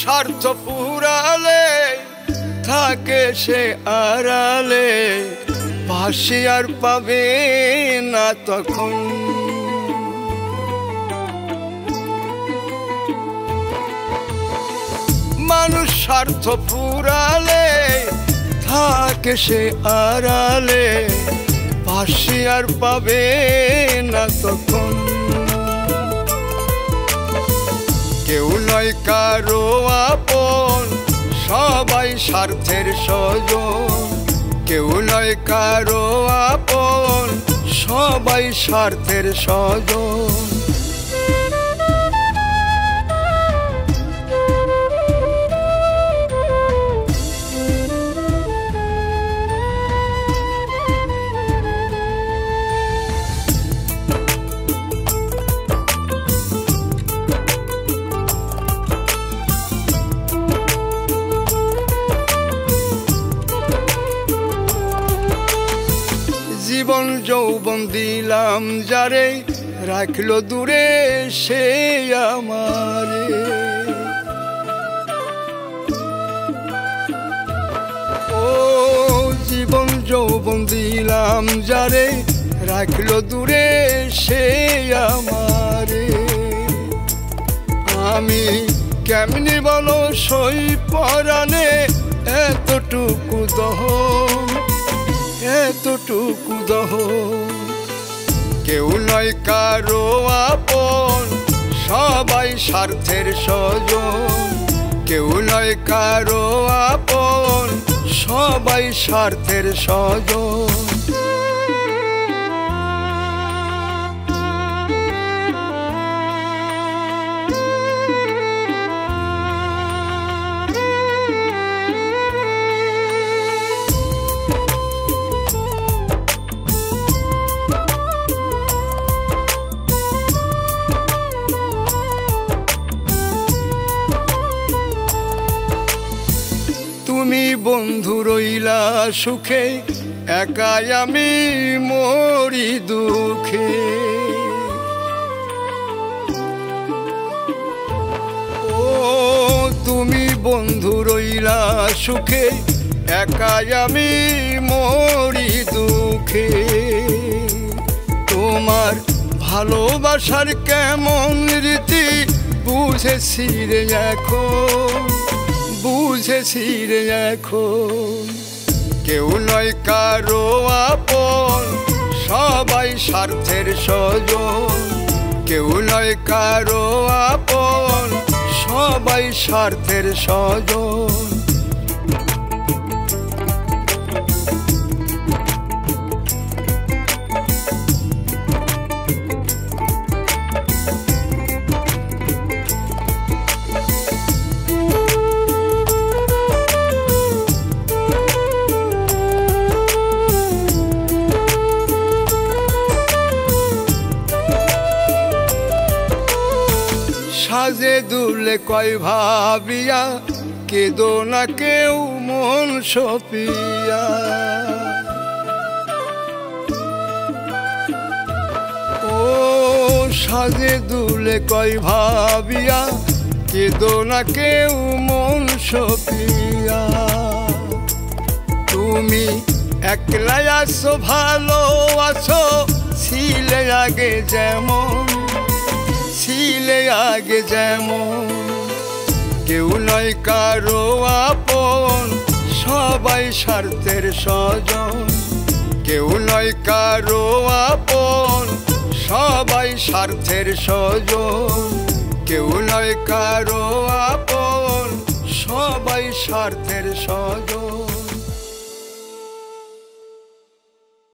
স্বার্থ পুরালে, থাকে সে আড়ালে। পাশে আর পাবে না তখন। মানুষ স্বার্থ পুরালে, থাকে সে আড়ালে। পাশে আর পাবে না তখন। নয় কারও আপন সবাই স্বার্থের সজন কেউ নয় কারও আপন সবাই স্বার্থের সজন জীবন যৌবন দিলাম যারে, রাখল দূরে সে আমারে। ও জীবন, যৌবন দিলাম যারে, রাখল দূরে সে আমারে। আমি কেমনি বলো সই পরানে এতটুকু দহন? এতটুকু দহ। কেউ নয় কারও আপন, সবাই স্বার্থের স্বজন। কেউ নয় কারও আপন, সবাই স্বার্থের সজন তুমি বন্ধু রইলা সুখে, একাই আমি মরি দুঃখে। ও, তুমি বন্ধু রইলা সুখে, একাই আমি মরি দুঃখে। তোমার ভালোবাসার কেমন রীতি বুঝেছি রে এখন। বুঝেছি রে এখন। কেউ নয় কারও আপন, সবাই স্বার্থের সজন কেউ নয় কারও আপন, সবাই স্বার্থের সজন সাজে দুলে কয় ভাবিয়া, কেদো না কেউ মন সপিয়া। ও সাজে দুলে কয় ভাবিয়া, কেদো না কেউ মন সপিয়া। তুমি একলাই আছো, ভালো আছো, ছিলে আগে যেমন ছিলে আগে যেমন। কেউ নয় কারও আপন, সবাই স্বার্থের স্বজন। কেউ নয় কারও আপন, সবাই স্বার্থের সজন কেউ নয় কারও আপন, সবাই স্বার্থের সজন